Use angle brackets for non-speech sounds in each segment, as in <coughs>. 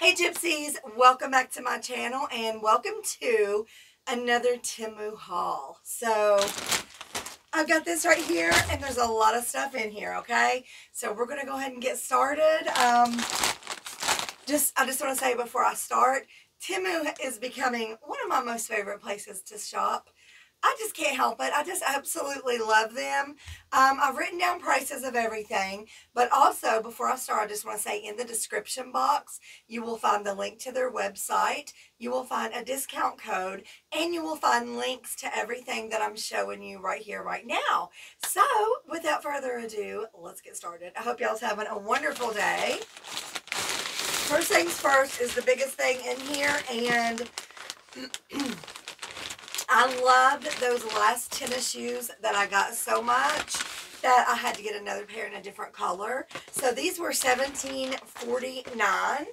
Hey Gypsies, welcome back to my channel and welcome to another Temu haul. So I've got this right here and there's a lot of stuff in here, okay? So we're to go ahead and get started. Um, just I just want to say before I start, Temu is becoming one of my most favorite places to shop. I just can't help it. I just absolutely love them. Um, I've written down prices of everything, but also before I start, I just want to say in the description box, you will find the link to their website. You will find a discount code and you will find links to everything that I'm showing you right here, right now. So without further ado, let's get started. I hope y'all's having a wonderful day. First things first is the biggest thing in here and <clears throat> I loved those last tennis shoes that I got so much that I had to get another pair in a different color. So these were $17.49.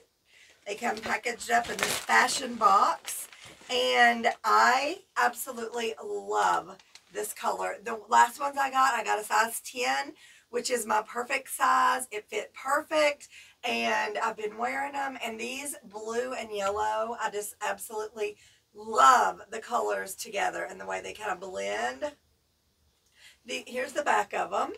They come packaged up in this fashion box. And I absolutely love this color. The last ones I got, I got a size 10, which is my perfect size. It fit perfect and I've been wearing them. And these blue and yellow, I just absolutely love the colors together and the way they kind of blend. The, here's the back of them.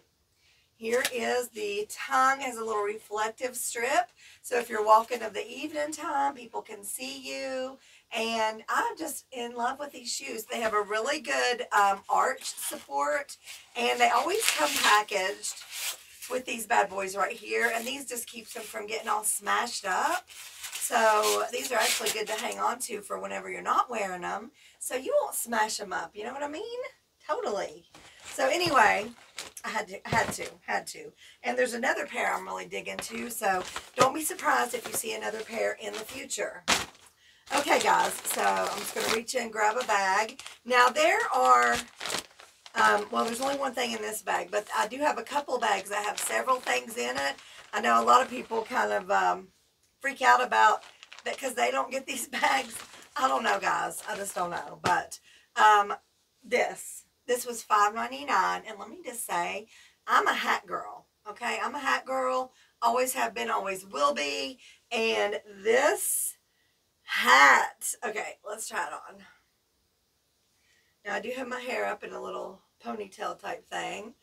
Here is the tongue has a little reflective strip. So if you're walking of the evening time, people can see you. And I'm just in love with these shoes. They have a really good um, arch support. And they always come packaged with these bad boys right here. And these just keeps them from getting all smashed up. So these are actually good to hang on to for whenever you're not wearing them. So you won't smash them up. You know what I mean? Totally. So anyway, I had to, had to, had to. And there's another pair I'm really digging to. So don't be surprised if you see another pair in the future. Okay, guys. So I'm just going to reach in and grab a bag. Now there are um, well, there's only one thing in this bag, but I do have a couple bags that have several things in it. I know a lot of people kind of um, freak out about that because they don't get these <laughs> bags. I don't know, guys. I just don't know. But um, this, this was $5.99. And let me just say, I'm a hat girl. Okay, I'm a hat girl. Always have been, always will be. And this hat, okay, let's try it on. Now, I do have my hair up in a little ponytail type thing.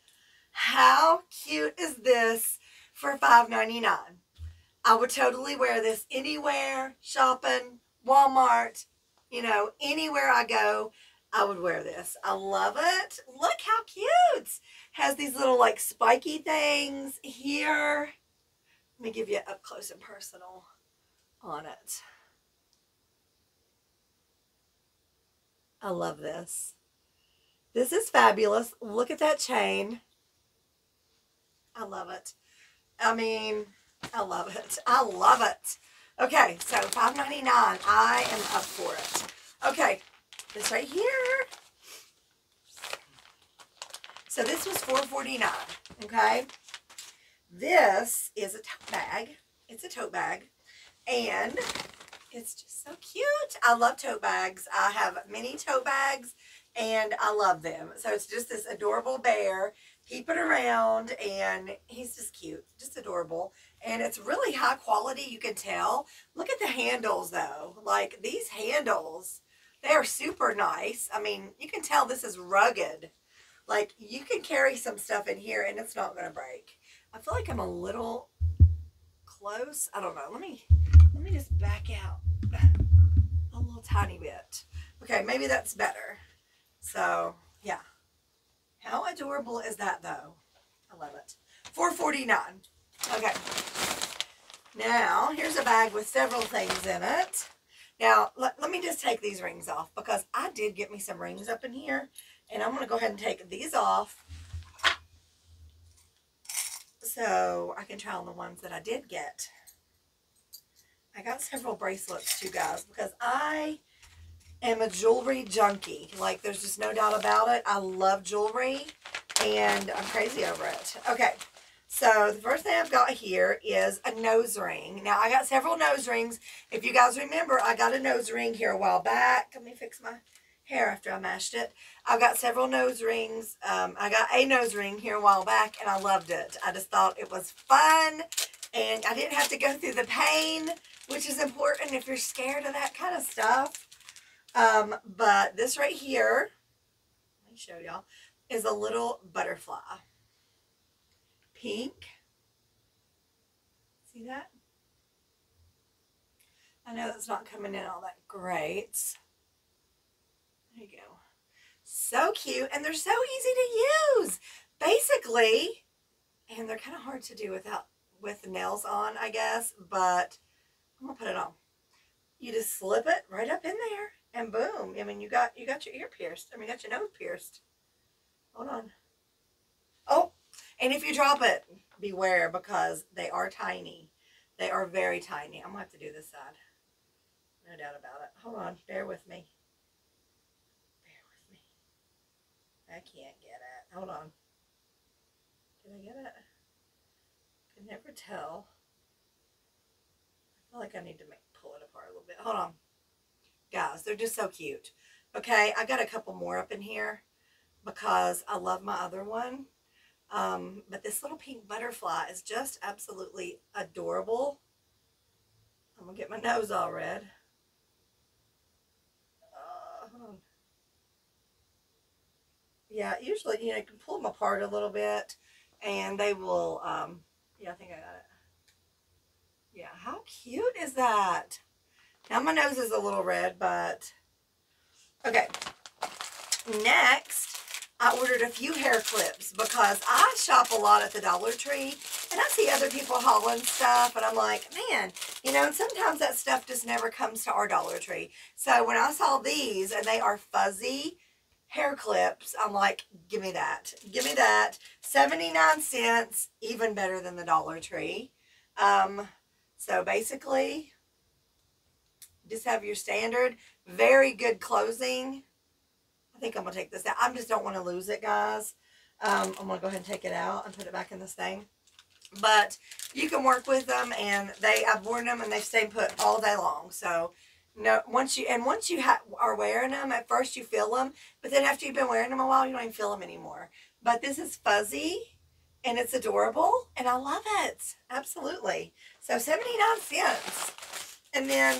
How cute is this for $5.99? I would totally wear this anywhere, shopping, Walmart, you know, anywhere I go, I would wear this. I love it. Look how cute. Has these little like spiky things here. Let me give you up close and personal on it. I love this. This is fabulous. Look at that chain. I love it. I mean, I love it. I love it. Okay, so $5.99. I am up for it. Okay, this right here. So this was $4.49. Okay. This is a tote bag. It's a tote bag. And it's just so cute. I love tote bags. I have many tote bags and I love them. So it's just this adorable bear peeping around and he's just cute, just adorable. And it's really high quality, you can tell. Look at the handles though. Like these handles, they are super nice. I mean, you can tell this is rugged. Like you can carry some stuff in here and it's not going to break. I feel like I'm a little close. I don't know. Let me, let me just back out a little tiny bit. Okay, maybe that's better. So, yeah. How adorable is that, though? I love it. Four forty nine. Okay. Now, here's a bag with several things in it. Now, let, let me just take these rings off because I did get me some rings up in here. And I'm going to go ahead and take these off so I can try on the ones that I did get. I got several bracelets too, guys, because I am a jewelry junkie. Like, there's just no doubt about it. I love jewelry, and I'm crazy over it. Okay, so the first thing I've got here is a nose ring. Now, I got several nose rings. If you guys remember, I got a nose ring here a while back. Let me fix my hair after I mashed it. I've got several nose rings. Um, I got a nose ring here a while back, and I loved it. I just thought it was fun And I didn't have to go through the pain, which is important if you're scared of that kind of stuff. Um, but this right here, let me show y'all, is a little butterfly. Pink. See that? I know that's not coming in all that great. There you go. So cute, and they're so easy to use. Basically, and they're kind of hard to do without with nails on, I guess, but I'm gonna put it on. You just slip it right up in there, and boom. I mean, you got you got your ear pierced. I mean, you got your nose pierced. Hold on. Oh, and if you drop it, beware because they are tiny. They are very tiny. I'm gonna have to do this side. No doubt about it. Hold on, bear with me. Bear with me. I can't get it. Hold on. Did I get it? I can never tell. I feel like I need to make pull it apart a little bit. Hold on. Guys, they're just so cute. Okay, I got a couple more up in here because I love my other one. Um, but this little pink butterfly is just absolutely adorable. I'm going to get my nose all red. yeah, usually, you know, you can pull them apart a little bit and they will, um, yeah, I think I got it. Yeah, how cute is that? Now my nose is a little red, but, okay. Next, I ordered a few hair clips because I shop a lot at the Dollar Tree and I see other people hauling stuff and I'm like, man, you know, and sometimes that stuff just never comes to our Dollar Tree. So when I saw these and they are fuzzy hair clips. I'm like, give me that. Give me that. 79 cents, even better than the Dollar Tree. Um, so basically, just have your standard, very good closing. I think I'm going to take this out. I just don't want to lose it, guys. Um, I'm going to go ahead and take it out and put it back in this thing. But you can work with them, and they I've worn them, and they've stayed put all day long. So no, once you and once you are wearing them, at first you feel them, but then after you've been wearing them a while, you don't even feel them anymore. But this is fuzzy, and it's adorable, and I love it absolutely. So seventy nine cents, and then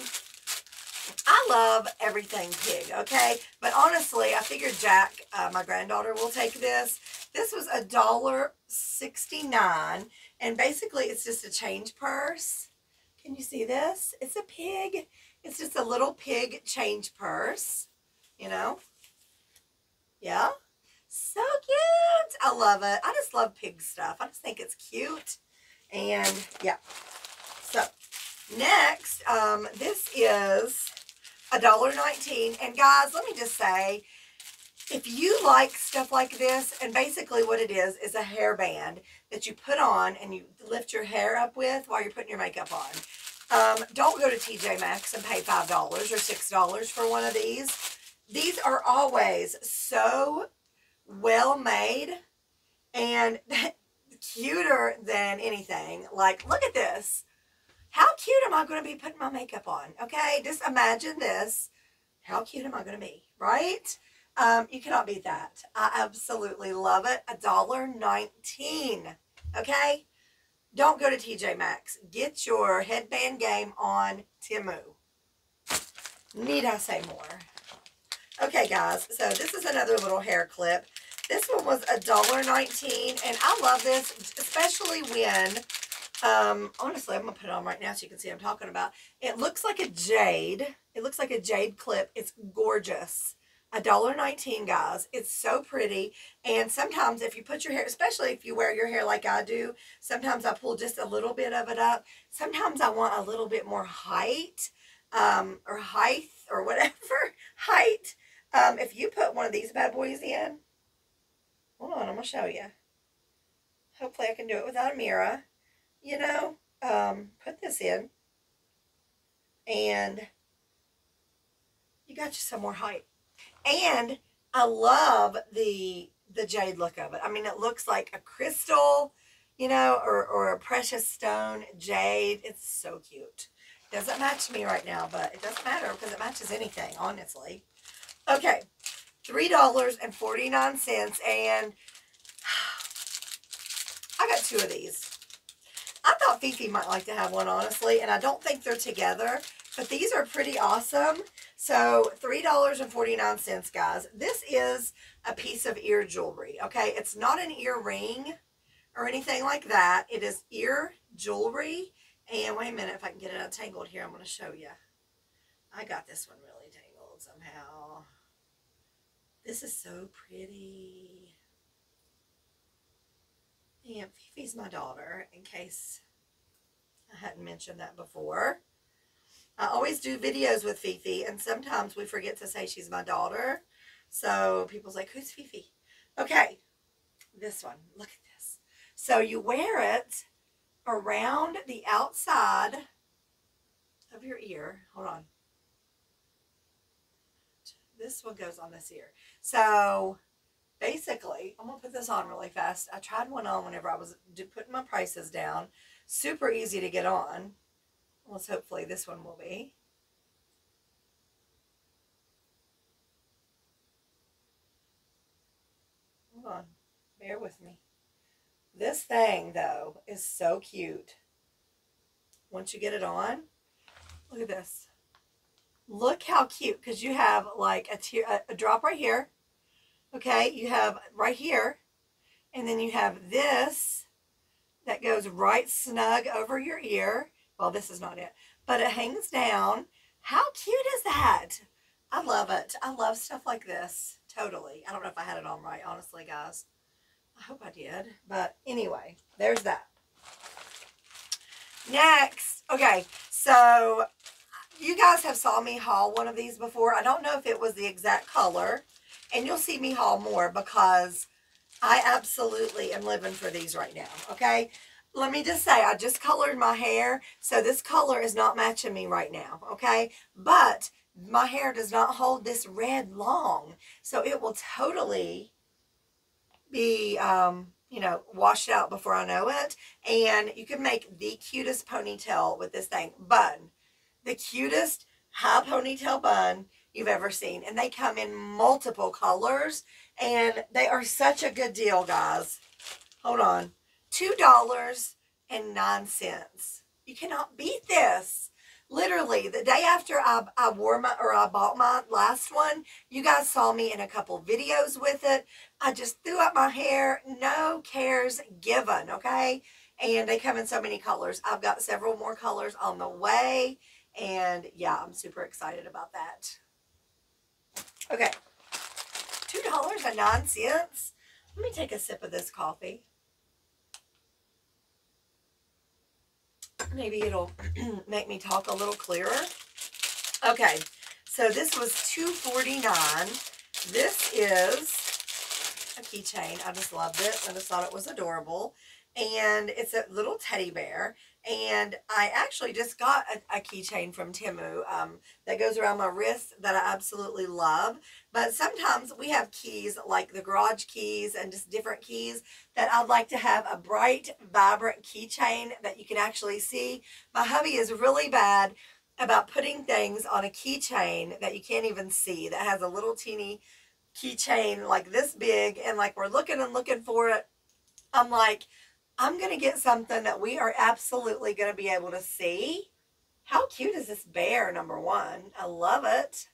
I love everything pig. Okay, but honestly, I figured Jack, uh, my granddaughter, will take this. This was a dollar sixty nine, and basically it's just a change purse. Can you see this? It's a pig it's just a little pig change purse, you know. Yeah. So cute. I love it. I just love pig stuff. I just think it's cute. And yeah. So next, um, this is a dollar nineteen. And guys, let me just say, if you like stuff like this, and basically what it is, is a hairband that you put on and you lift your hair up with while you're putting your makeup on. Um, don't go to TJ Maxx and pay $5 or $6 for one of these. These are always so well made and <laughs> cuter than anything. Like, look at this. How cute am I going to be putting my makeup on? Okay, just imagine this. How cute am I going to be, right? Um, you cannot beat that. I absolutely love it. A dollar nineteen. Okay? Don't go to TJ Maxx. Get your headband game on Temu. Need I say more? Okay, guys. So this is another little hair clip. This one was $1.19, and I love this, especially when, um, honestly, I'm going to put it on right now so you can see I'm talking about. It looks like a jade. It looks like a jade clip. It's gorgeous. $1.19, guys. It's so pretty. And sometimes if you put your hair, especially if you wear your hair like I do, sometimes I pull just a little bit of it up. Sometimes I want a little bit more height um, or height or whatever. <laughs> height. Um, if you put one of these bad boys in, hold on, I'm going to show you. Hopefully I can do it without a mirror. You know, um, put this in. And you got you some more height. And I love the the jade look of it. I mean, it looks like a crystal, you know, or, or a precious stone jade. It's so cute. Doesn't match me right now, but it doesn't matter because it matches anything, honestly. Okay, $3.49, and <sighs> I got two of these. I thought Fifi might like to have one, honestly, and I don't think they're together, but these are pretty awesome. So $3.49, guys. This is a piece of ear jewelry, okay? It's not an earring or anything like that. It is ear jewelry. And wait a minute, if I can get it untangled here, I'm going to show you. I got this one really tangled somehow. This is so pretty. Fifi's my daughter, in case I hadn't mentioned that before. I always do videos with Fifi, and sometimes we forget to say she's my daughter. So people's like, who's Fifi? Okay, this one. Look at this. So you wear it around the outside of your ear. Hold on. This one goes on this ear. So basically, I'm going to put this on really fast. I tried one on whenever I was putting my prices down. Super easy to get on. Well, hopefully this one will be. Hold on. Bear with me. This thing, though, is so cute. Once you get it on, look at this. Look how cute, because you have like a, tear, a, a drop right here. Okay, you have right here. And then you have this that goes right snug over your ear. Well, this is not it. But it hangs down. How cute is that? I love it. I love stuff like this. Totally. I don't know if I had it on right, honestly, guys. I hope I did. But anyway, there's that. Next. Okay, so you guys have saw me haul one of these before. I don't know if it was the exact color. And you'll see me haul more because I absolutely am living for these right now. Okay let me just say, I just colored my hair, so this color is not matching me right now, okay? But my hair does not hold this red long, so it will totally be, um, you know, washed out before I know it. And you can make the cutest ponytail with this thing. Bun. The cutest high ponytail bun you've ever seen. And they come in multiple colors. And they are such a good deal, guys. Hold on. $2.09. You cannot beat this. Literally, the day after I, I wore my, or I bought my last one, you guys saw me in a couple videos with it. I just threw up my hair, no cares given, okay? And they come in so many colors. I've got several more colors on the way. And yeah, I'm super excited about that. Okay, $2.09. Let me take a sip of this coffee. Maybe it'll <clears throat> make me talk a little clearer. Okay, so this was $2.49. This is a keychain. I just loved it. I just thought it was adorable. And it's a little teddy bear. And I actually just got a, a keychain from Temu um, that goes around my wrist that I absolutely love. But sometimes we have keys like the garage keys and just different keys that I'd like to have a bright, vibrant keychain that you can actually see. My hubby is really bad about putting things on a keychain that you can't even see that has a little teeny keychain like this big and like we're looking and looking for it. I'm like, I'm going to get something that we are absolutely going to be able to see. How cute is this bear, number one? I love it.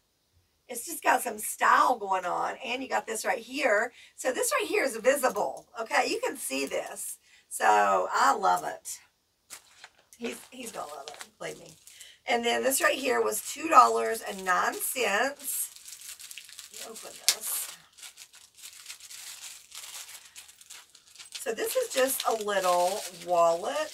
It's just got some style going on. And you got this right here. So this right here is visible. Okay, you can see this. So I love it. He's, he's going to love it, believe me. And then this right here was $2.09. Open this. So this is just a little wallet.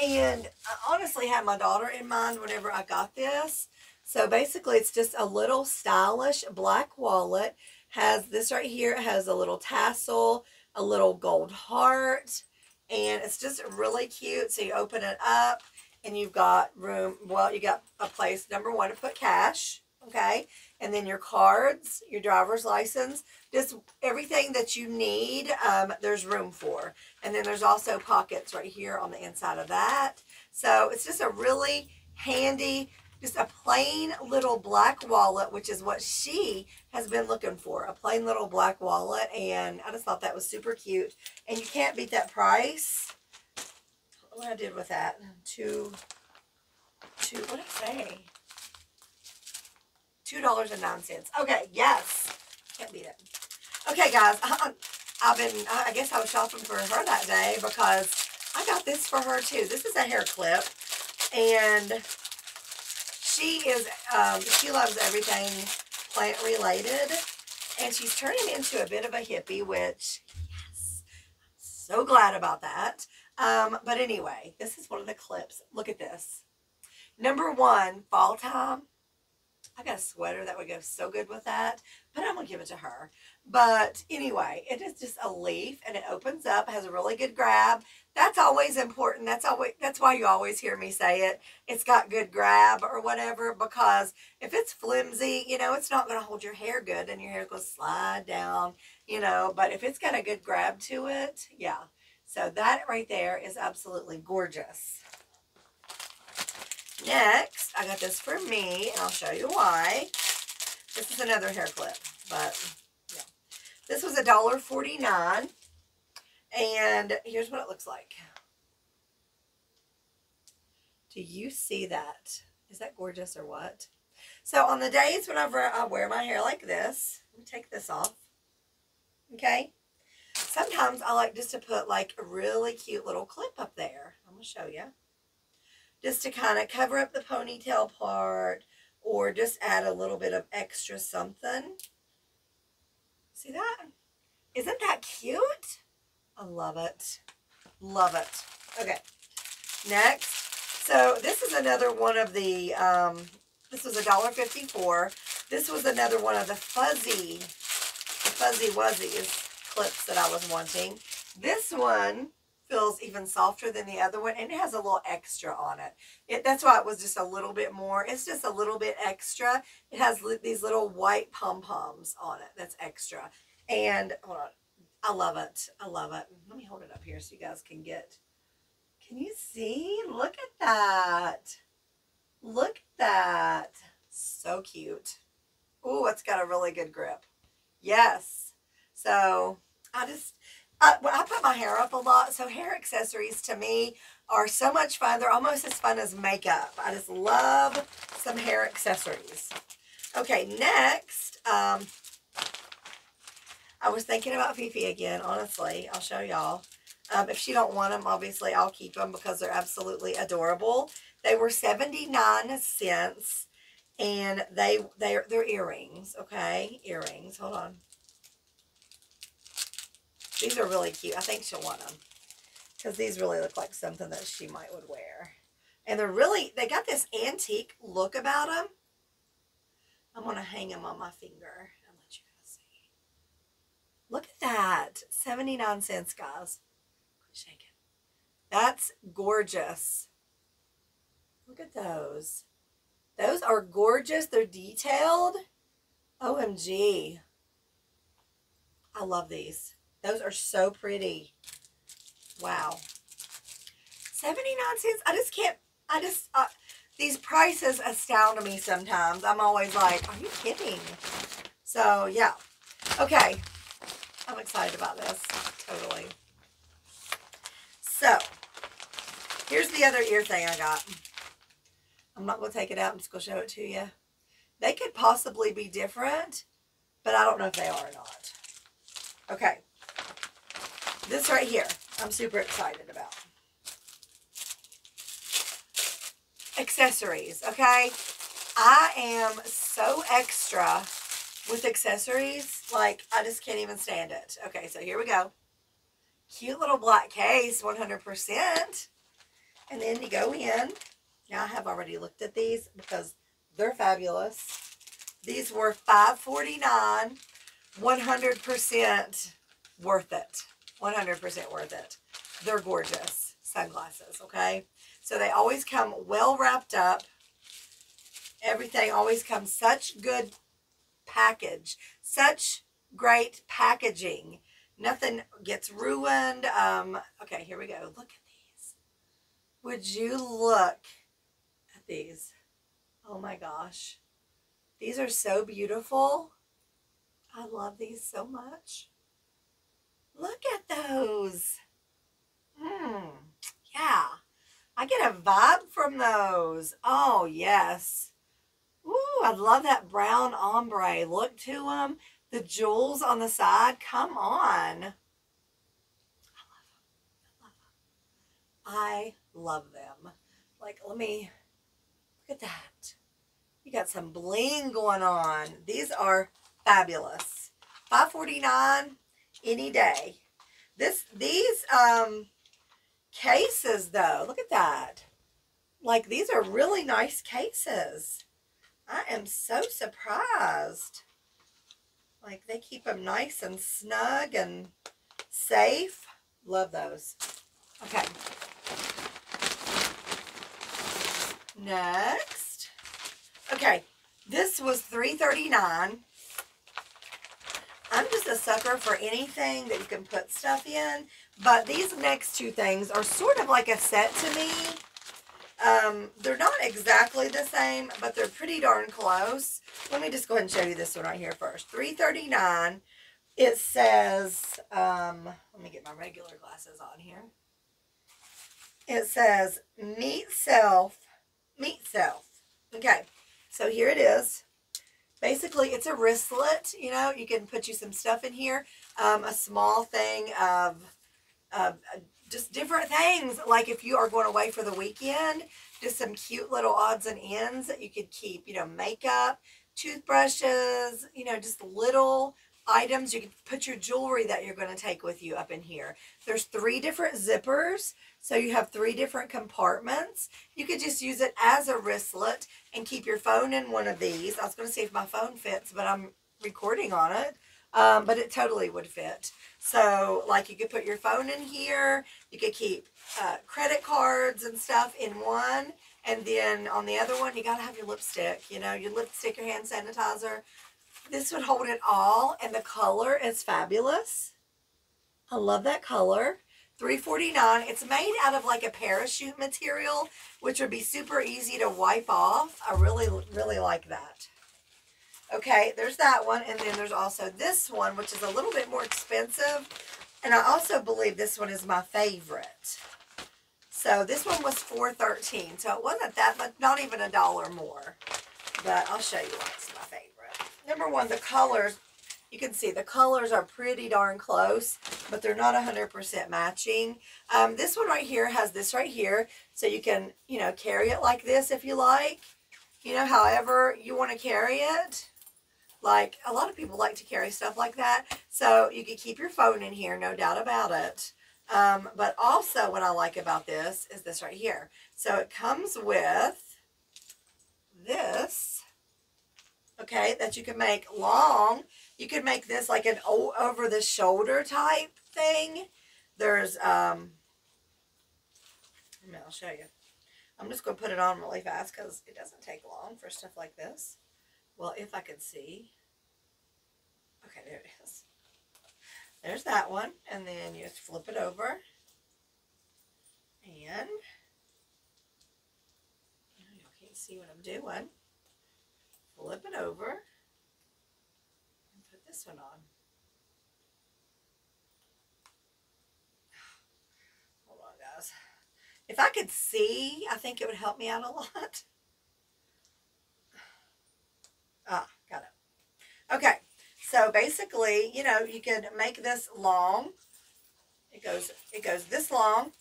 And I honestly had my daughter in mind whenever I got this. So basically it's just a little stylish black wallet. Has this right here. It has a little tassel, a little gold heart. And it's just really cute. So you open it up and you've got room. Well, you got a place, number one, to put cash. Okay and then your cards, your driver's license, just everything that you need, um, there's room for. And then there's also pockets right here on the inside of that. So it's just a really handy, just a plain little black wallet, which is what she has been looking for, a plain little black wallet. And I just thought that was super cute. And you can't beat that price. what I did with that. Two, two, what did I say? Two dollars and nine cents. Okay, yes. Can't beat it. Okay, guys, I, <laughs> I've been, I guess I was shopping for her that day because I got this for her too. This is a hair clip and she is, um, she loves everything plant related and she's turning into a bit of a hippie, which, yes, so glad about that. Um, but anyway, this is one of the clips. Look at this. Number one, fall time. I got a sweater that would go so good with that, but I'm to give it to her. But anyway, it is just a leaf and it opens up, has a really good grab. That's always important. That's always that's why you always hear me say it. It's got good grab or whatever because if it's flimsy, you know, it's not going to hold your hair good and your hair goes slide down, you know, but if it's got a good grab to it, yeah. So that right there is absolutely gorgeous. Next, I got this for me, and I'll show you why. This is another hair clip, but yeah. This was a dollar forty-nine, and here's what it looks like. Do you see that? Is that gorgeous or what? So on the days whenever I wear my hair like this, let me take this off, okay? Sometimes I like just to put like a really cute little clip up there. I'm going to show you just to kind of cover up the ponytail part or just add a little bit of extra something. See that? Isn't that cute? I love it. Love it. Okay. Next. So this is another one of the, um, this was a dollar fifty-four. This was another one of the fuzzy, the fuzzy wuzzies clips that I was wanting. This one feels even softer than the other one and it has a little extra on it. it that's why it was just a little bit more. It's just a little bit extra. It has li these little white pom-poms on it. That's extra. And hold on. I love it. I love it. Let me hold it up here so you guys can get. Can you see? Look at that. Look at that. So cute. Oh, it's got a really good grip. Yes. So I just, I, I put my hair up a lot, so hair accessories to me are so much fun. They're almost as fun as makeup. I just love some hair accessories. Okay, next, um, I was thinking about Fifi again, honestly. I'll show y'all. Um, if she don't want them, obviously I'll keep them because they're absolutely adorable. They were 79 cents and they, they're, they're earrings, okay? Earrings, hold on. These are really cute. I think she'll want them. Because these really look like something that she might would wear. And they're really, they got this antique look about them. I'm going to hang them on my finger and let you guys see. Look at that. 79 cents, guys. Shake it. That's gorgeous. Look at those. Those are gorgeous. They're detailed. OMG. I love these. Those are so pretty. Wow. 79 cents. I just can't, I just, uh, these prices astound me sometimes. I'm always like, are you kidding? So, yeah. Okay. I'm excited about this. Totally. So, here's the other ear thing I got. I'm not going to take it out. I'm just going to show it to you. They could possibly be different, but I don't know if they are or not. Okay. This right here, I'm super excited about. Accessories, okay? I am so extra with accessories. Like, I just can't even stand it. Okay, so here we go. Cute little black case, 100%. And then you go in. Now, I have already looked at these because they're fabulous. These were $5.49, 100% worth it. 100% worth it. They're gorgeous sunglasses, okay? So they always come well wrapped up. Everything always comes such good package, such great packaging. Nothing gets ruined. Um, okay, here we go. Look at these. Would you look at these? Oh my gosh. These are so beautiful. I love these so much. Look at those. Hmm. Yeah. I get a vibe from those. Oh, yes. Ooh, I love that brown ombre. Look to them. The jewels on the side. Come on. I love them. I love them. Like, let me look at that. You got some bling going on. These are fabulous. 549 any day. This these um cases though, look at that. Like these are really nice cases. I am so surprised. Like they keep them nice and snug and safe. Love those. Okay. Next. Okay. This was three thirty nine. I'm just a sucker for anything that you can put stuff in. But these next two things are sort of like a set to me. Um, they're not exactly the same, but they're pretty darn close. Let me just go ahead and show you this one right here first. 339 It says, um, let me get my regular glasses on here. It says, meet self, meet self. Okay, so here it is. Basically, it's a wristlet. You know, you can put you some stuff in here. Um, a small thing of, of uh, just different things. Like if you are going away for the weekend, just some cute little odds and ends that you could keep. You know, makeup, toothbrushes, you know, just little items. You can put your jewelry that you're going to take with you up in here. There's three different zippers. So you have three different compartments. You could just use it as a wristlet and keep your phone in one of these. I was going to see if my phone fits, but I'm recording on it. Um, but it totally would fit. So, like, you could put your phone in here. You could keep uh, credit cards and stuff in one. And then on the other one, you got to have your lipstick. You know, your lipstick, your hand sanitizer. This would hold it all. And the color is fabulous. I love that color. 349 It's made out of like a parachute material, which would be super easy to wipe off. I really, really like that. Okay, there's that one. And then there's also this one, which is a little bit more expensive. And I also believe this one is my favorite. So this one was 413 So it wasn't that much, not even a dollar more. But I'll show you why. Number one, the colors. You can see the colors are pretty darn close, but they're not 100% matching. Um, this one right here has this right here. So you can, you know, carry it like this if you like. You know, however you want to carry it. Like, a lot of people like to carry stuff like that. So you can keep your phone in here, no doubt about it. Um, but also what I like about this is this right here. So it comes with this, okay, that you can make long. You could make this like an over the shoulder type thing. There's, um, I'll show you. I'm just going to put it on really fast because it doesn't take long for stuff like this. Well, if I could see. Okay, there it is. There's that one. And then you just flip it over. And you can't see what I'm doing. Flip it over. And put this one on. <sighs> Hold on, guys. If I could see, I think it would help me out a <laughs> lot. <sighs> Ah, got it. Okay, so basically, you know, you can make this long. It goes, it goes this long.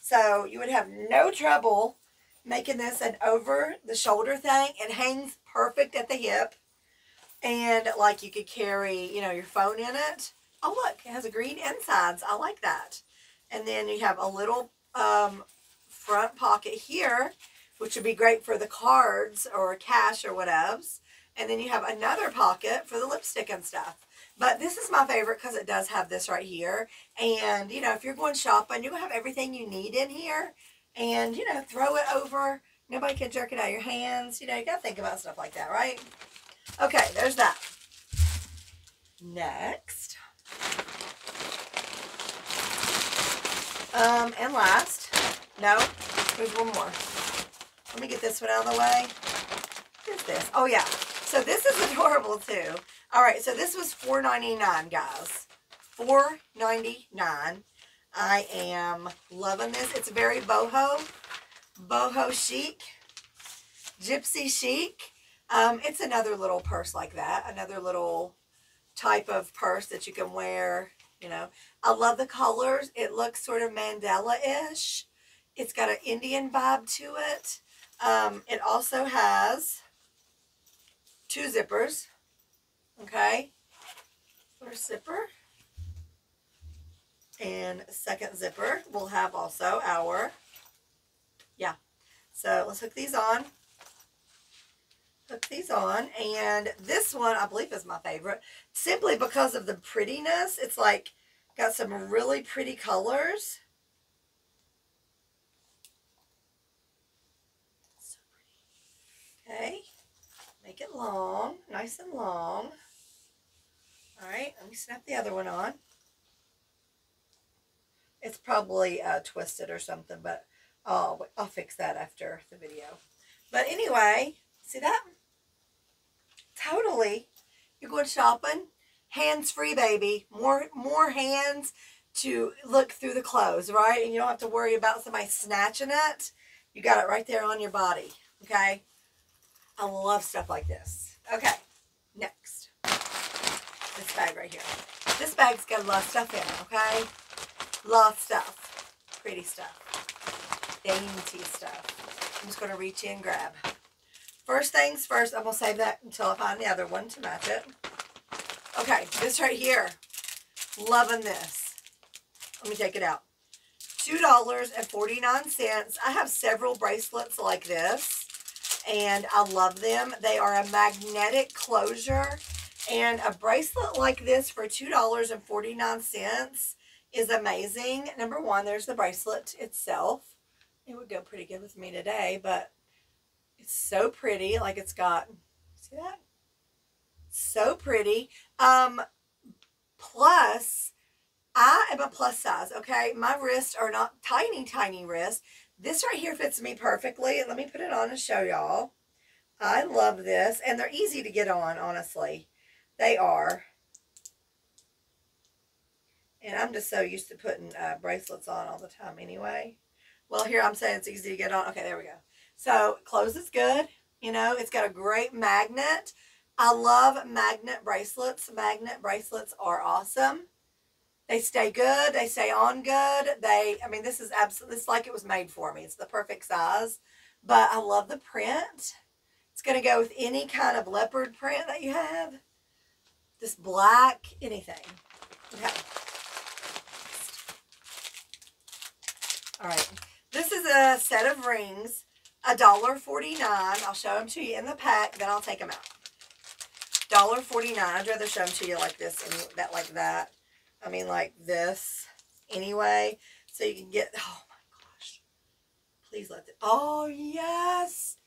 So you would have no trouble making this an over the shoulder thing. It hangs perfect at the hip. And like you could carry, you know, your phone in it. Oh, look, it has a green insides. I like that. And then you have a little um, front pocket here, which would be great for the cards or cash or whatevs. And then you have another pocket for the lipstick and stuff. But this is my favorite because it does have this right here. And, you know, if you're going shopping, to have everything you need in here. And, you know, throw it over. Nobody can jerk it out of your hands. You know, you got to think about stuff like that, right? Okay, there's that. Next. Um, and last. No, there's one more. Let me get this one out of the way. Is this? Oh, yeah. So this is <laughs> adorable too. All right, so this was $4.99, guys. $4.99. I am loving this. It's very boho. boho chic, gypsy chic. Um, it's another little purse like that, another little type of purse that you can wear. You know, I love the colors. It looks sort of mandala-ish. It's got an Indian vibe to it. Um, it also has two zippers. Okay. First zipper. And second zipper. We'll have also our, yeah. So let's hook these on. Hook these on. And this one, I believe, is my favorite. Simply because of the prettiness. It's like, got some really pretty colors. So pretty. Okay. Make it long, nice and long. All right, let me snap the other one on. It's probably uh, twisted or something, but I'll, I'll fix that after the video. But anyway, see that? Totally. You're going shopping, hands-free, baby. More, more hands to look through the clothes, right? And you don't have to worry about somebody snatching it. You got it right there on your body, okay? I love stuff like this. Okay, next. This bag right here. This bag's got a lot of stuff in it, okay? Of stuff. Pretty stuff. Dainty stuff. I'm just going to reach in grab. First things first, I'm going to save that until I find the other one to match it. Okay, this right here. Loving this. Let me take it out. $2.49. I have several bracelets like this and I love them. They are a magnetic closure and a bracelet like this for $2.49 is amazing. Number one, there's the bracelet itself. It would go pretty good with me today, but it's so pretty. Like it's got, see that? So pretty. Um, plus, I am a plus size, okay? My wrists are not tiny, tiny wrists. This right here fits me perfectly. Let me put it on and show y'all. I love this. And they're easy to get on, honestly. They are. And I'm just so used to putting uh, bracelets on all the time anyway. Well, here I'm saying it's easy to get on. Okay, there we go. So, clothes is good. You know, it's got a great magnet. I love magnet bracelets. Magnet bracelets are awesome. They stay good. They stay on good. They, I mean, this is absolutely, it's like it was made for me. It's the perfect size. But I love the print. It's going to go with any kind of leopard print that you have. This black, anything. Okay. All right. This is a set of rings. $1.49. I'll show them to you in the pack, then I'll take them out. $1.49. I'd rather show them to you like this and that like that. I mean, like this anyway. So you can get, oh my gosh. Please let it, oh yes.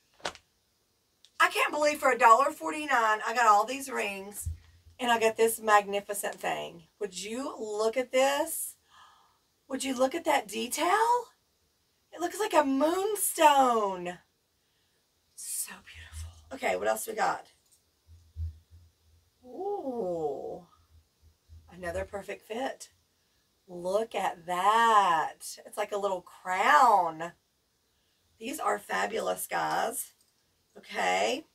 I can't believe for $1.49, I got all these rings and I got this magnificent thing. Would you look at this? Would you look at that detail? It looks like a moonstone. So beautiful. Okay, what else we got? Ooh. Another perfect fit. Look at that. It's like a little crown. These are fabulous, guys. Okay.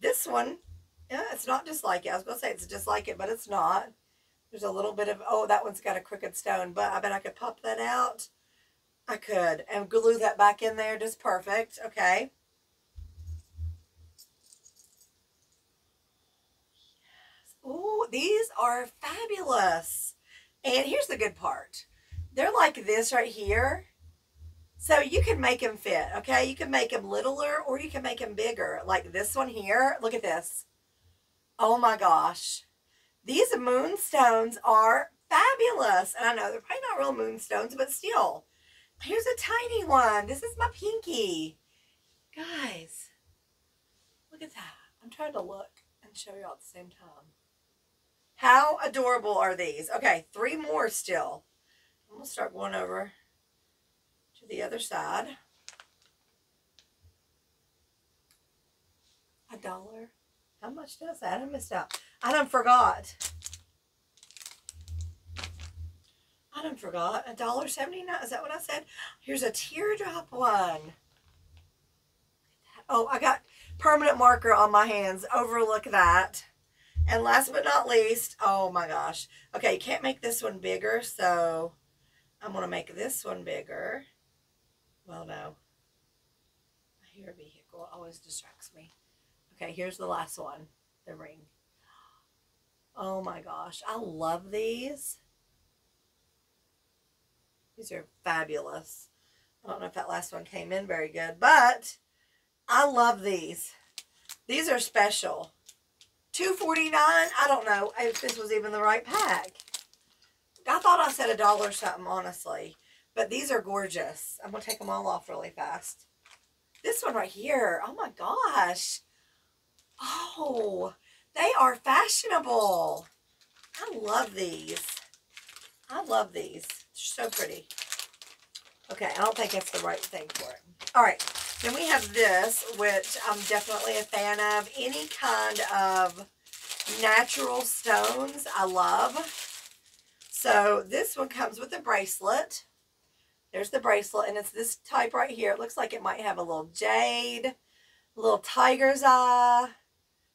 This one, yeah, it's not just like it. I was going to say it's just like it, but it's not. There's a little bit of, oh, that one's got a crooked stone, but I bet I could pop that out. I could. And glue that back in there just perfect. Okay. Oh, these are fabulous. And here's the good part. They're like this right here. So you can make them fit, okay? You can make them littler or you can make them bigger. Like this one here. Look at this. Oh my gosh. These moonstones are fabulous. And I know they're probably not real moonstones, but still. Here's a tiny one. This is my pinky. Guys, look at that. I'm trying to look and show you all at the same time. How adorable are these? Okay, three more still. I'm going to start going over to the other side. A dollar. How much does that? I missed out. I done forgot. I done forgot. A dollar seventy nine. Is that what I said? Here's a teardrop one. Oh, I got permanent marker on my hands. Overlook that. And last but not least, oh my gosh. Okay, you can't make this one bigger, so I'm going to make this one bigger. Well, no. I hear a vehicle. Always distracts me. Okay, here's the last one. The ring. Oh my gosh. I love these. These are fabulous. I don't know if that last one came in very good, but I love these. These are special. Two forty nine. I don't know if this was even the right pack. I thought I said a dollar something, honestly. But these are gorgeous. I'm going to take them all off really fast. This one right here. Oh my gosh. Oh, they are fashionable. I love these. I love these. They're so pretty. Okay, I don't think it's the right thing for it. All right, then we have this, which I'm definitely a fan of. Any kind of natural stones I love. So this one comes with a bracelet. There's the bracelet, and it's this type right here. It looks like it might have a little jade, a little tiger's eye.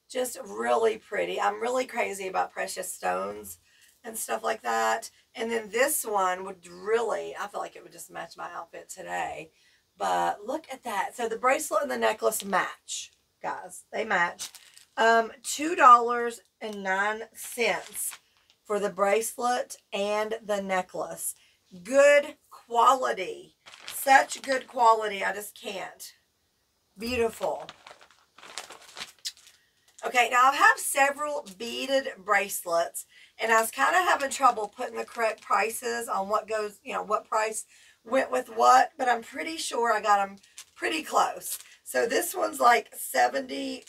Just really pretty. I'm really crazy about precious stones and stuff like that. And then this one would really, I feel like it would just match my outfit today. But look at that. So the bracelet and the necklace match, guys. They match. Um, $2.09 for the bracelet and the necklace. Good quality. Such good quality. I just can't. Beautiful. Okay, now I have several beaded bracelets, and I was kind of having trouble putting the correct prices on what goes, you know, what price went with what, but I'm pretty sure I got them pretty close. So this one's like 70,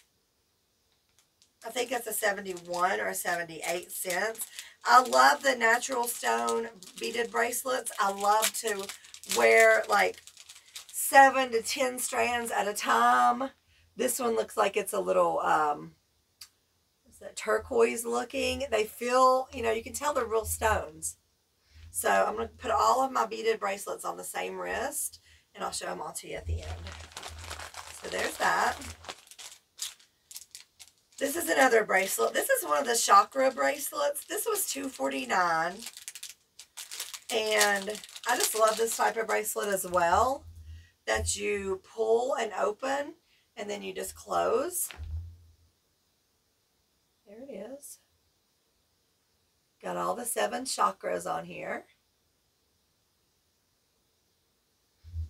I think it's a 71 or 78 cents. I love the natural stone beaded bracelets. I love to wear like seven to 10 strands at a time. This one looks like it's a little, um, turquoise looking. They feel, you know, you can tell they're real stones. So I'm going to put all of my beaded bracelets on the same wrist, and I'll show them all to you at the end. So there's that. This is another bracelet. This is one of the chakra bracelets. This was $2.49. And I just love this type of bracelet as well. That you pull and open and then you just close. There it is. Got all the seven chakras on here.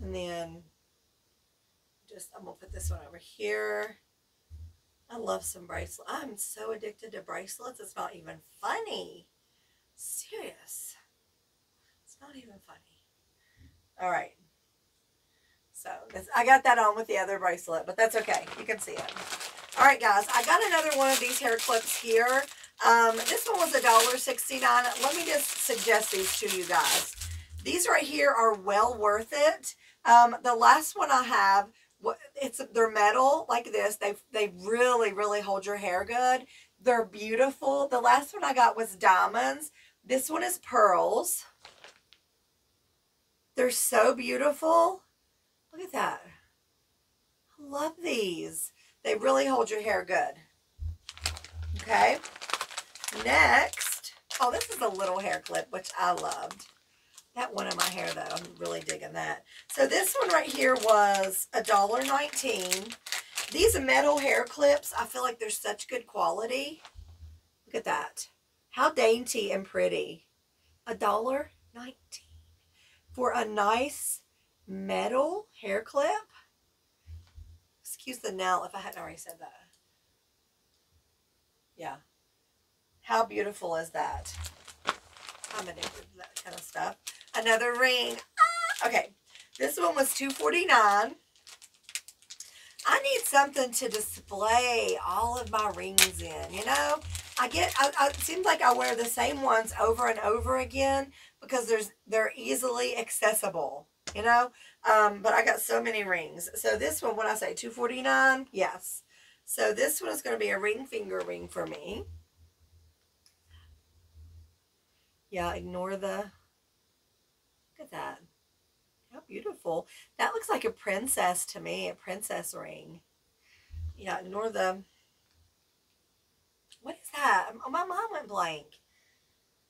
And then just, I'm going to put this one over here. I love some bracelets. I'm so addicted to bracelets. It's not even funny. Serious. It's not even funny. All right. So I got that on with the other bracelet, but that's okay. You can see it. All right, guys. I got another one of these hair clips here. Um, this one was $1.69. Let me just suggest these to you guys. These right here are well worth it. Um, the last one I have it's they're metal like this. They they really really hold your hair good. They're beautiful. The last one I got was diamonds. This one is pearls. They're so beautiful. Look at that. I love these. They really hold your hair good. Okay. Next. Oh, this is a little hair clip, which I loved that one in my hair though. I'm really digging that. So this one right here was a dollar nineteen. These metal hair clips, I feel like they're such good quality. Look at that. How dainty and pretty. A dollar nineteen for a nice metal hair clip. Excuse the nail if I hadn't already said that. Yeah. How beautiful is that? I'm addicted to that kind of stuff. Another ring. Ah, okay. This one was two forty nine. I need something to display all of my rings in, you know? I get, I, I, it seems like I wear the same ones over and over again because there's they're easily accessible, you know? Um, but I got so many rings. So this one, when I say 249 yes. So this one is going to be a ring finger ring for me. Yeah, ignore the Look at that. How beautiful. That looks like a princess to me, a princess ring. Yeah, ignore the... What is that? My mom went blank.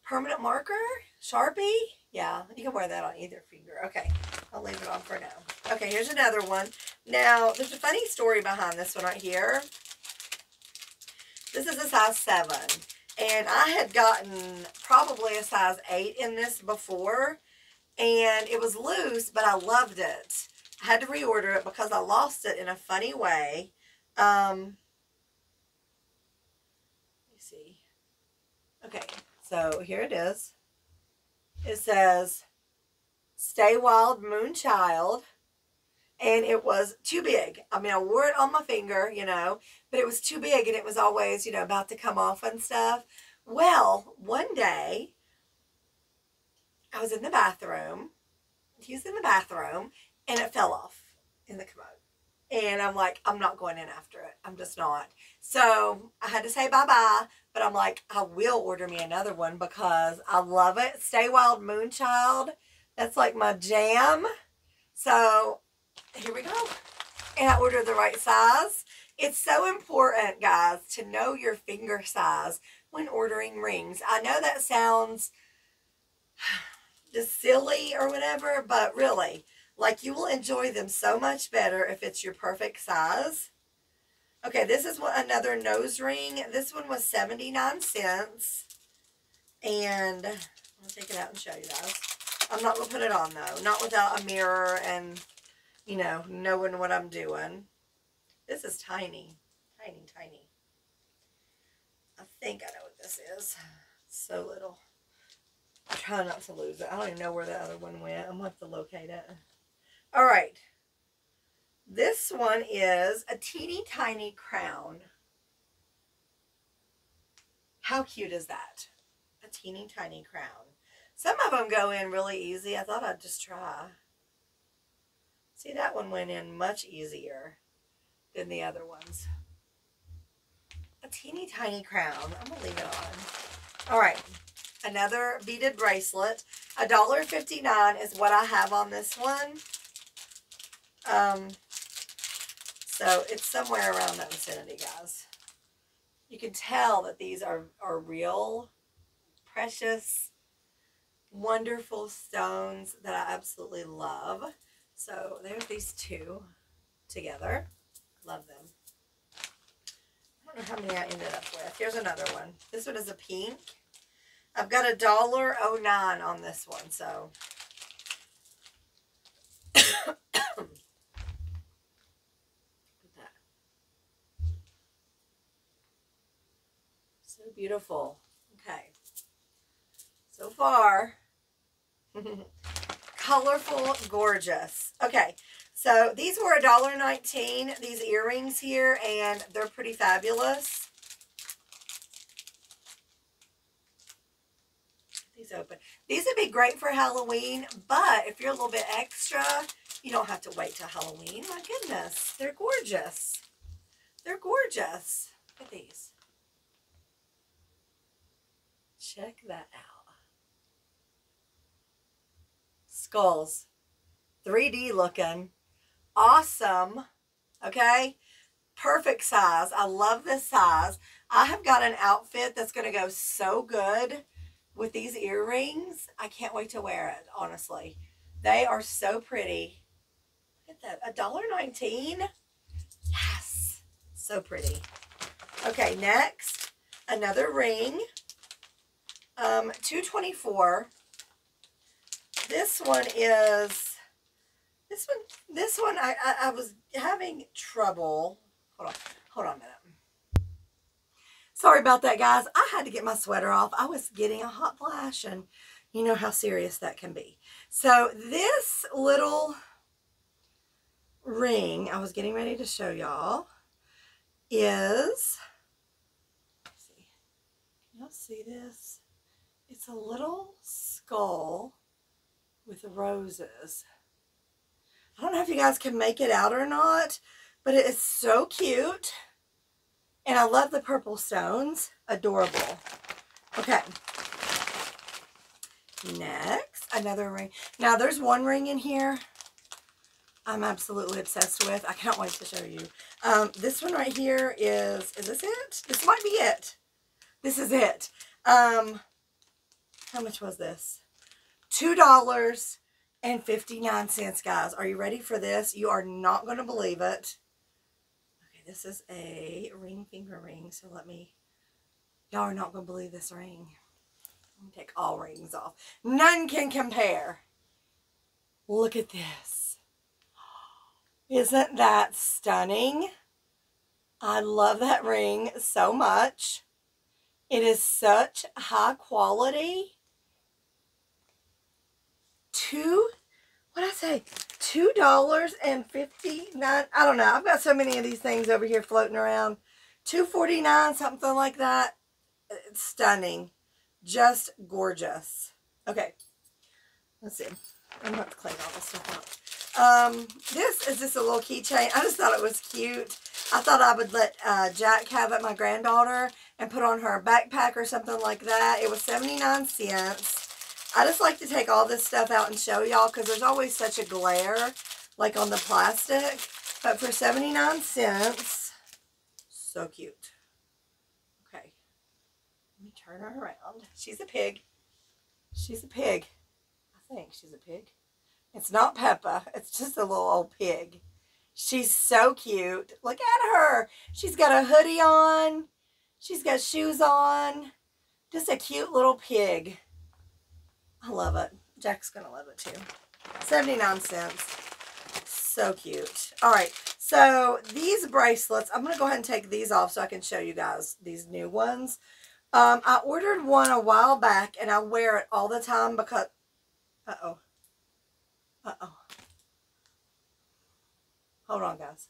Permanent marker? Sharpie? Yeah, you can wear that on either finger. Okay, I'll leave it on for now. Okay, here's another one. Now, there's a funny story behind this one right here. This is a size 7. And I had gotten probably a size 8 in this before. And it was loose, but I loved it. I had to reorder it because I lost it in a funny way. Um, let me see. Okay, so here it is. It says, Stay Wild Moonchild. And it was too big. I mean, I wore it on my finger, you know, but it was too big and it was always, you know, about to come off and stuff. Well, one day, I was in the bathroom. He was in the bathroom and it fell off in the commode. And I'm like, I'm not going in after it. I'm just not. So I had to say bye-bye. But I'm like, I will order me another one because I love it. Stay Wild Moonchild. That's like my jam. So here we go. And I ordered the right size. It's so important, guys, to know your finger size when ordering rings. I know that sounds <sighs> just silly or whatever, but really, like you will enjoy them so much better if it's your perfect size. Okay, this is what another nose ring. This one was 79 cents. And I'll take it out and show you guys. I'm not going to put it on though. Not without a mirror and, you know, knowing what I'm doing. This is tiny. Tiny, tiny. I think I know what this is. It's so little. I'm trying not to lose it. I don't even know where the other one went. I'm going to have to locate it. All right. This one is a teeny tiny crown. How cute is that? A teeny tiny crown. Some of them go in really easy. I thought I'd just try. See, that one went in much easier than the other ones. A teeny tiny crown. I'm going to leave it on. All right. Another beaded bracelet. $1.59 is what I have on this one. Um, so it's somewhere around that vicinity, guys. You can tell that these are, are real, precious, wonderful stones that I absolutely love. So there's these two together. Love them. I don't know how many I ended up with. Here's another one. This one is a pink. I've got a dollar oh nine on this one, so So beautiful. Okay. So far, <laughs> colorful, gorgeous. Okay, so these were $1.19, these earrings here, and they're pretty fabulous. These open. These would be great for Halloween, but if you're a little bit extra, you don't have to wait till Halloween. My goodness, they're gorgeous. They're gorgeous. Look at these. Check that out. Skulls. 3D looking. Awesome. Okay. Perfect size. I love this size. I have got an outfit that's going to go so good with these earrings. I can't wait to wear it, honestly. They are so pretty. Look at that. A dollar nineteen. Yes. So pretty. Okay, next, another ring. Um, 224. This one is, this one, this one, I, I, I was having trouble. Hold on, hold on a minute. Sorry about that, guys. I had to get my sweater off. I was getting a hot flash, and you know how serious that can be. So this little ring I was getting ready to show y'all is, see, y'all see this? A little skull with the roses. I don't know if you guys can make it out or not, but it is so cute. And I love the purple stones. Adorable. Okay. Next. another ring. Now, there's one ring in here I'm absolutely obsessed with. I can't wait to show you. Um, this one right here is, is this it? This might be it. This is it. Um, how much was this? $2.59, guys. Are you ready for this? You are not going to believe it. Okay, this is a ring finger ring. So let me, y'all are not going to believe this ring. Take all rings off. None can compare. Look at this. Isn't that stunning? I love that ring so much. It is such high quality. Two, what I say? Two dollars and fifty nine. I don't know. I've got so many of these things over here floating around. Two forty nine, something like that. It's stunning, just gorgeous. Okay, let's see. I'm about to clean all this stuff up. Um, this is just a little keychain. I just thought it was cute. I thought I would let uh, Jack have it, my granddaughter, and put on her backpack or something like that. It was 79 cents. I just like to take all this stuff out and show y'all because there's always such a glare, like on the plastic. But for 79 cents, so cute. Okay, let me turn her around. She's a pig. She's a pig. I think she's a pig. It's not Peppa. It's just a little old pig. She's so cute. Look at her. She's got a hoodie on. She's got shoes on. Just a cute little pig. I love it. Jack's going to love it too. 79 cents. So cute. All right. So these bracelets, I'm going to go ahead and take these off so I can show you guys these new ones. Um, I ordered one a while back and I wear it all the time because, uh-oh. Uh-oh. Hold on, guys.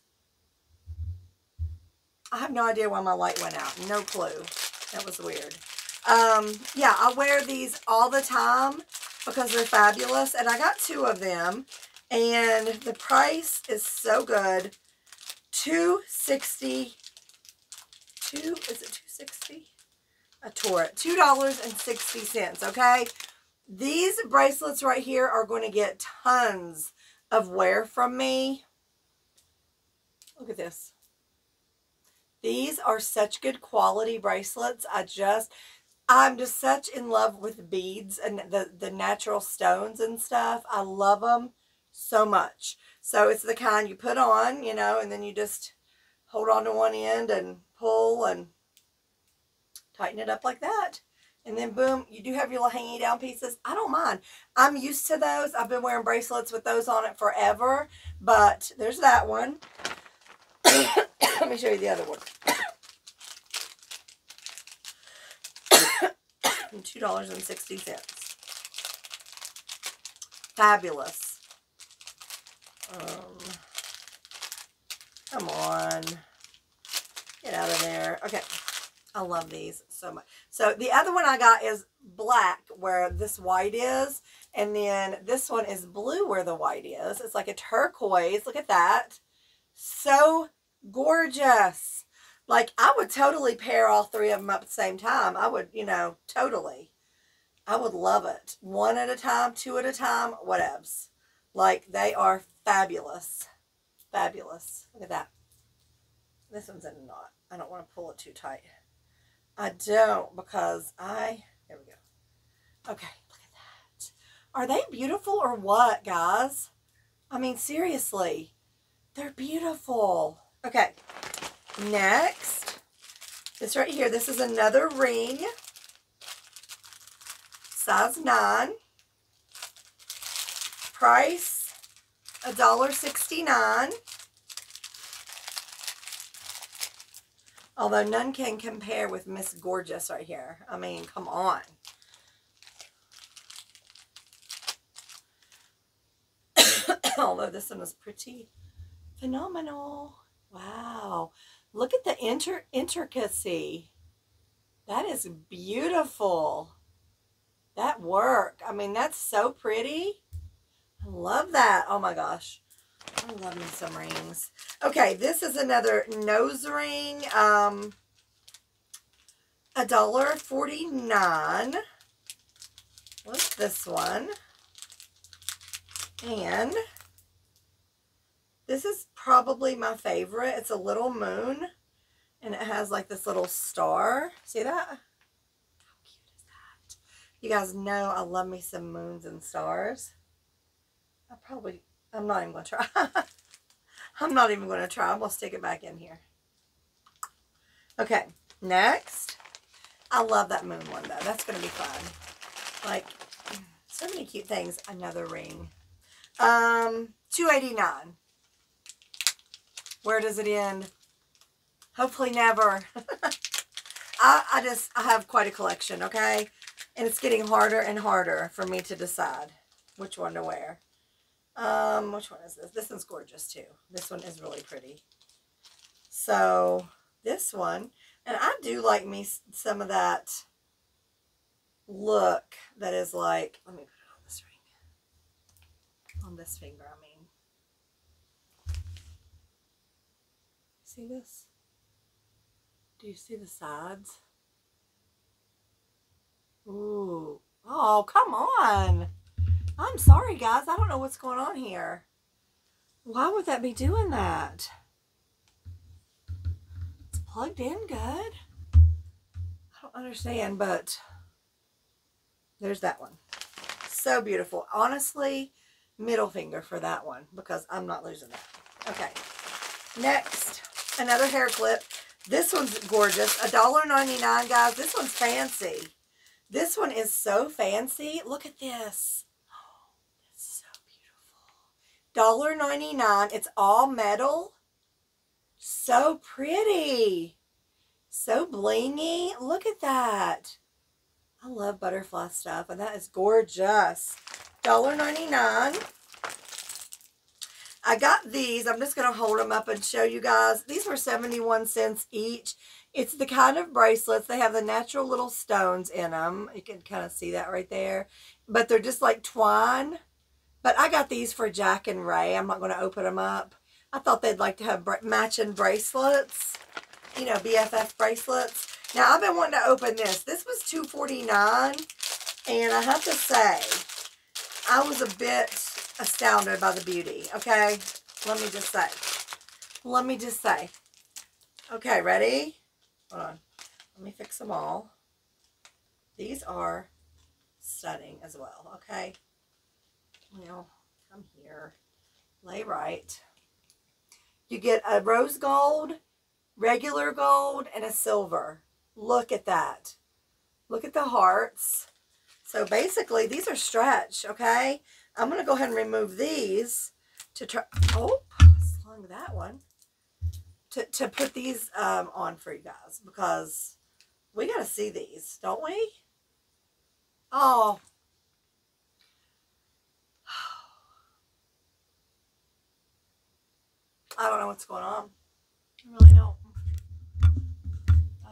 I have no idea why my light went out. No clue. That was weird. Um, yeah, I wear these all the time because they're fabulous. And I got two of them. And the price is so good. 260 two is it 260 I tore it. $2.60, okay? These bracelets right here are going to get tons of wear from me. Look at this. These are such good quality bracelets. I just, I'm just such in love with beads and the, the natural stones and stuff. I love them so much. So it's the kind you put on, you know, and then you just hold on to one end and pull and tighten it up like that. And then boom, you do have your little hanging down pieces. I don't mind. I'm used to those. I've been wearing bracelets with those on it forever. But there's that one. <coughs> Let me show you the other one. $2.60. Fabulous. Um, come on. Get out of there. Okay. I love these so much. So the other one I got is black where this white is. And then this one is blue where the white is. It's like a turquoise. Look at that. So gorgeous. Like I would totally pair all three of them up at the same time. I would, you know, totally. I would love it. One at a time, two at a time, whatevs. Like they are fabulous. Fabulous. Look at that. This one's in a knot. I don't want to pull it too tight. I don't because I, there we go. Okay, look at that. Are they beautiful or what, guys? I mean, seriously, they're beautiful. Okay, next, this right here, this is another ring, size 9. Price, $1.69. Although none can compare with Miss Gorgeous right here. I mean, come on. <coughs> Although this one is pretty phenomenal. Look at the inter intricacy. That is beautiful. That work. I mean, that's so pretty. I love that. Oh my gosh. I love me some rings. Okay, this is another nose ring. Um, a dollar forty nine. What's this one? And this is probably my favorite. It's a little moon and it has like this little star. See that? How cute is that? You guys know I love me some moons and stars. I probably, I'm not even going to try. <laughs> I'm not even going to try. I'm going to stick it back in here. Okay, next. I love that moon one though. That's going to be fun. Like, so many cute things. Another ring. Um, 289 Where does it end? Hopefully never. <laughs> I, I just, I have quite a collection, okay? And it's getting harder and harder for me to decide which one to wear. Um, which one is this? This one's gorgeous too. This one is really pretty. So, this one, and I do like me some of that look that is like, let me put it on this ring. On this finger, I mean. See this? Do you see the sides? Ooh. Oh, come on. I'm sorry, guys. I don't know what's going on here. Why would that be doing that? It's plugged in good. I don't understand, but there's that one. So beautiful. Honestly, middle finger for that one because I'm not losing that. Okay. Next, another hair clip. This one's gorgeous. $1.99, guys. This one's fancy. This one is so fancy. Look at this. Oh, it's so beautiful. $1.99. It's all metal. So pretty. So blingy. Look at that. I love butterfly stuff, and that is gorgeous. $1.99. I got these. I'm just going to hold them up and show you guys. These were 71 cents each. It's the kind of bracelets. They have the natural little stones in them. You can kind of see that right there. But they're just like twine. But I got these for Jack and Ray. I'm not going to open them up. I thought they'd like to have matching bracelets. You know, BFF bracelets. Now, I've been wanting to open this. This was $2.49. And I have to say, I was a bit astounded by the beauty, okay? Let me just say. Let me just say. Okay, ready? Hold on. Let me fix them all. These are stunning as well, okay? Well, come here. Lay right. You get a rose gold, regular gold, and a silver. Look at that. Look at the hearts. So basically, these are stretch, okay? I'm going to go ahead and remove these to try. Oh, slung that one. To, to put these um, on for you guys because we got to see these, don't we? Oh. <sighs> I don't know what's going on. I really don't.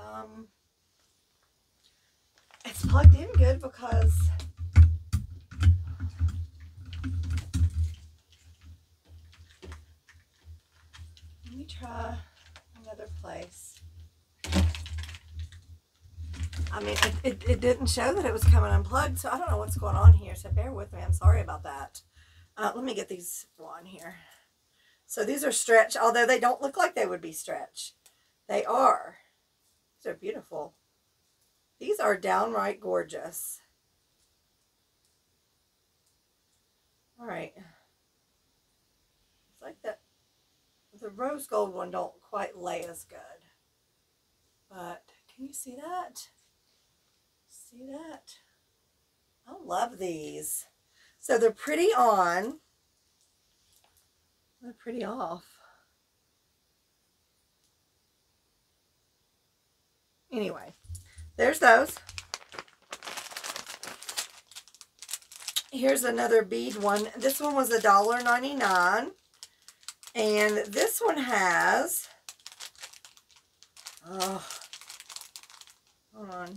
Um, it's plugged in good because try another place. I mean, it, it, it, didn't show that it was coming unplugged, so I don't know what's going on here, so bear with me. I'm sorry about that. Uh, let me get these on here. So these are stretch, although they don't look like they would be stretch. They are. These are beautiful. These are downright gorgeous. All right. It's like that the rose gold one don't quite lay as good. But can you see that? See that? I love these. So they're pretty on. They're pretty off. Anyway, there's those. Here's another bead one. This one was $1.99. And this one has, oh, hold on.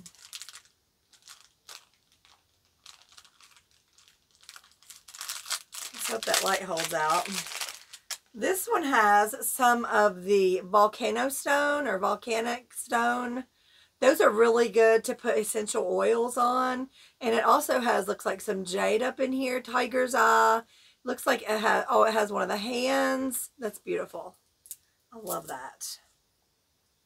Let's hope that light holds out. This one has some of the volcano stone or volcanic stone. Those are really good to put essential oils on. And it also has, looks like some jade up in here, tiger's eye, Looks like it has, oh, it has one of the hands. That's beautiful. I love that.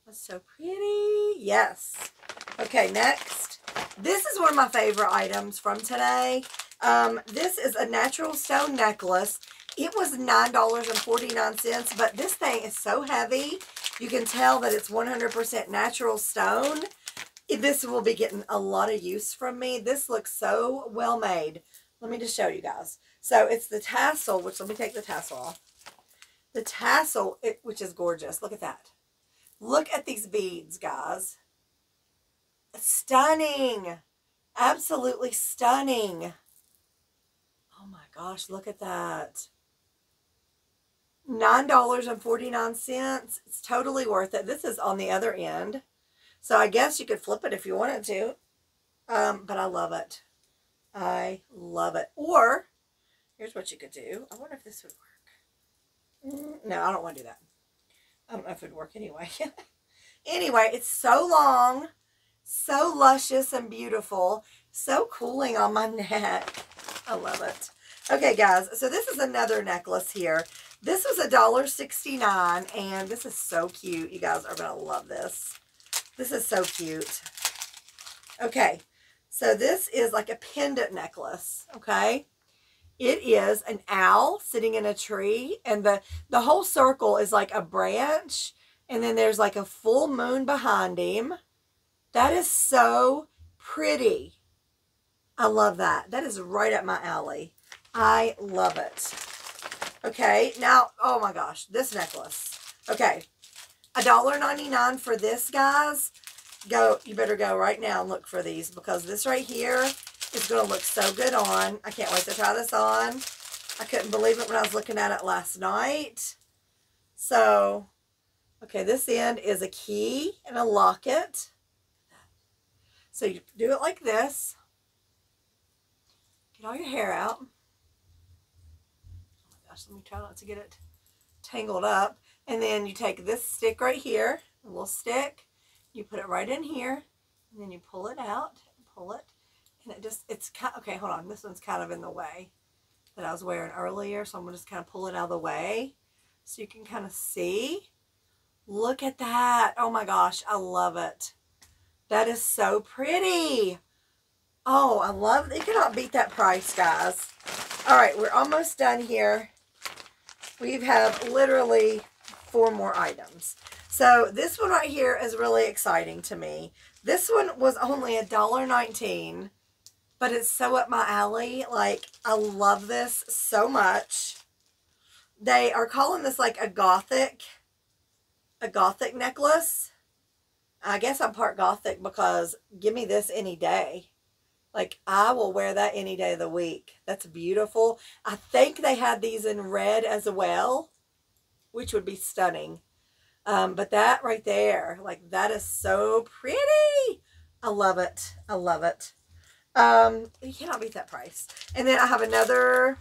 That's so pretty. Yes. Okay, next. This is one of my favorite items from today. Um, this is a natural stone necklace. It was $9.49, but this thing is so heavy. You can tell that it's 100% natural stone. This will be getting a lot of use from me. This looks so well made. Let me just show you guys. So it's the tassel, which let me take the tassel off. The tassel, it, which is gorgeous. Look at that. Look at these beads, guys. Stunning. Absolutely stunning. Oh my gosh, look at that. $9.49. It's totally worth it. This is on the other end. So I guess you could flip it if you wanted to. Um, but I love it. I love it. Or, here's what you could do. I wonder if this would work. Mm, no, I don't want to do that. I don't know if it would work anyway. <laughs> anyway, it's so long, so luscious and beautiful, so cooling on my <laughs> neck. I love it. Okay, guys, so this is another necklace here. This was a dollar sixty-nine, and this is so cute. You guys are going to love this. This is so cute. Okay, so this is like a pendant necklace, okay? It is an owl sitting in a tree, and the, the whole circle is like a branch, and then there's like a full moon behind him. That is so pretty. I love that. That is right up my alley. I love it. Okay, now, oh my gosh, this necklace. Okay, a dollar 99 for this, guys. Go, you better go right now and look for these because this right here is going to look so good on. I can't wait to try this on. I couldn't believe it when I was looking at it last night. So, okay, this end is a key and a locket. So you do it like this. Get all your hair out. Oh my gosh, let me try not to get it tangled up. And then you take this stick right here, a little stick, you put it right in here, and then you pull it out, pull it, and it just, it's kind okay, hold on, this one's kind of in the way that I was wearing earlier, so I'm going to just kind of pull it out of the way so you can kind of see. Look at that. Oh my gosh, I love it. That is so pretty. Oh, I love it. You cannot beat that price, guys. All right, we're almost done here. We have literally four more items. So this one right here is really exciting to me. This one was only a dollar nineteen, but it's so up my alley. Like, I love this so much. They are calling this like a gothic, a gothic necklace. I guess I'm part gothic because give me this any day. Like, I will wear that any day of the week. That's beautiful. I think they had these in red as well which would be stunning. Um, but that right there, like that is so pretty. I love it. I love it. Um, you cannot beat that price. And then I have another.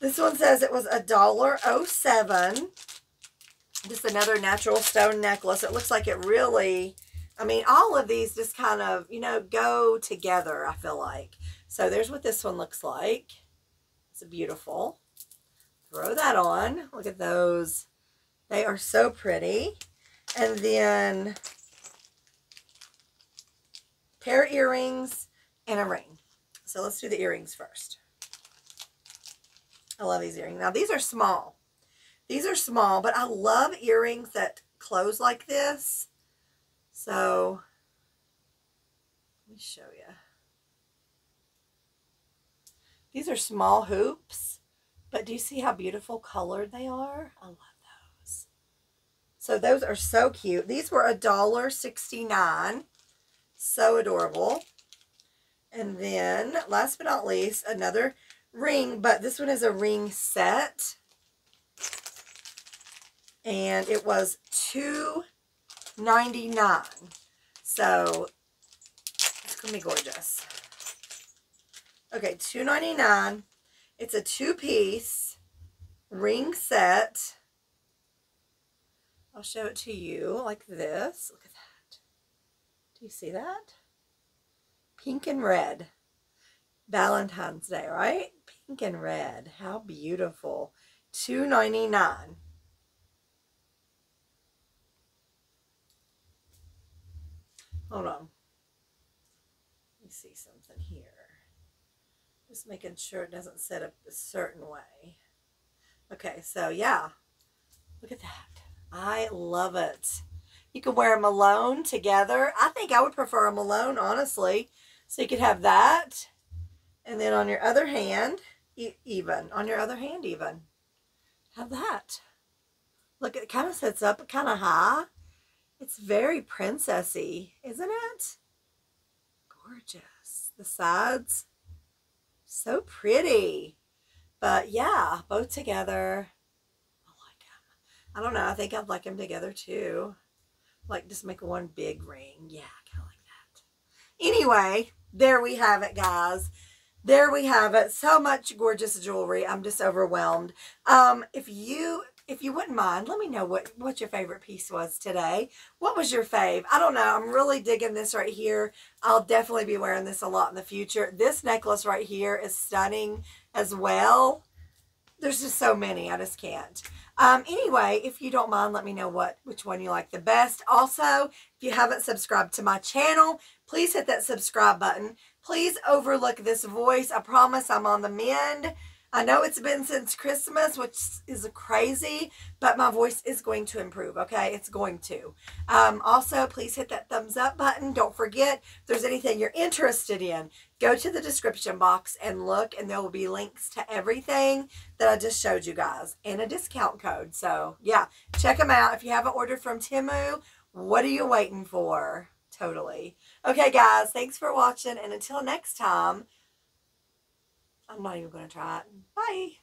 This one says it was a dollar oh seven. Just another natural stone necklace. It looks like it really, I mean, all of these just kind of, you know, go together, I feel like. So there's what this one looks like. It's beautiful throw that on. Look at those. They are so pretty. And then pair of earrings and a ring. So let's do the earrings first. I love these earrings. Now these are small. These are small, but I love earrings that close like this. So let me show you. These are small hoops. But do you see how beautiful colored they are? I love those. So those are so cute. These were a dollar sixty-nine. So adorable. And then, last but not least, another ring. But this one is a ring set. And it was two ninety-nine. So, it's going to be gorgeous. Okay, two ninety-nine. It's a two-piece ring set. I'll show it to you like this. Look. Do you see that? Pink and red. Valentine's Day, right? pink and red. How beautiful. Two ninety nine. Hold on. Let me see something here. Just making sure it doesn't set up a certain way. Okay, so yeah. Look at that. I love it. You can wear them alone together. I think I would prefer them alone, honestly. So you could have that. And then on your other hand, e even. On your other hand, even. Have that. Look, it kind of sets up kind of high. It's very princessy, isn't it? Gorgeous. The sides, so pretty. But yeah, both together. I like them. I don't know. I think I'd like them together too. Like just make one big ring. Yeah, kind of like that. Anyway, there we have it, guys. There we have it. So much gorgeous jewelry. I'm just overwhelmed. Um, if you if you wouldn't mind, let me know what, what your favorite piece was today. What was your fave? I don't know. I'm really digging this right here. I'll definitely be wearing this a lot in the future. This necklace right here is stunning as well. There's just so many. I just can't. Um, anyway, if you don't mind, let me know what which one you like the best. Also, if you haven't subscribed to my channel, please hit that subscribe button. Please overlook this voice. I promise I'm on the mend. I know it's been since Christmas, which is crazy, but my voice is going to improve, okay? It's going to. Um, also, please hit that thumbs up button. Don't forget, if there's anything you're interested in, go to the description box and look, and there will be links to everything that I just showed you guys and a discount code. So, yeah, check them out. If you haven't ordered from Temu, what are you waiting for? Totally. Okay, guys, thanks for watching, and until next time, I'm not even going to try it. Bye.